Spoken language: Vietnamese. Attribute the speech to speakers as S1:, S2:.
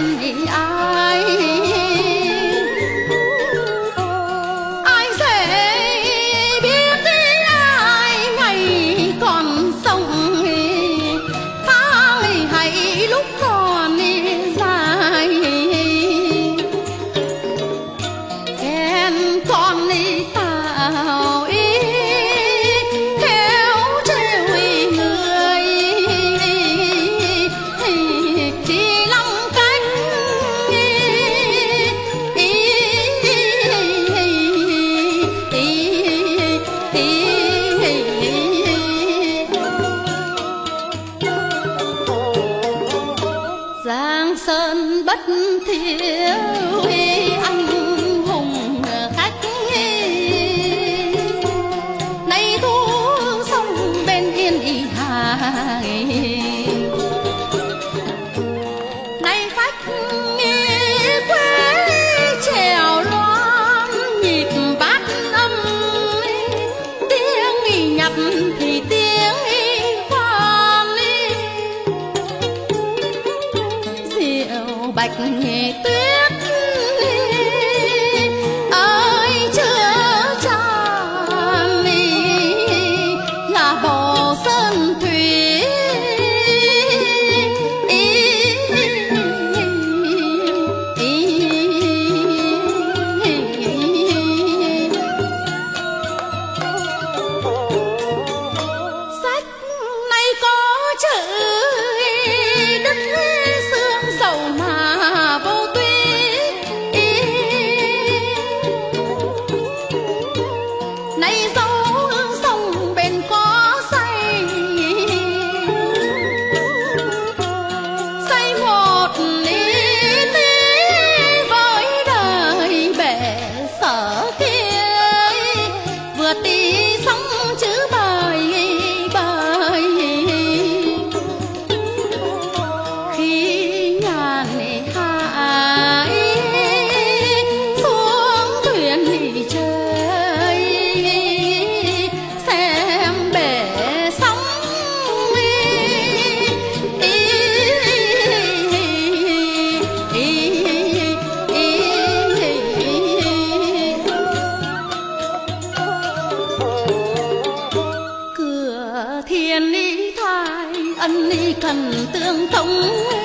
S1: mình ai? Ai sẽ biết ai ngày còn sống? Tháng hãy lúc bất thiện bạch nhị tuyết. thành tương thông.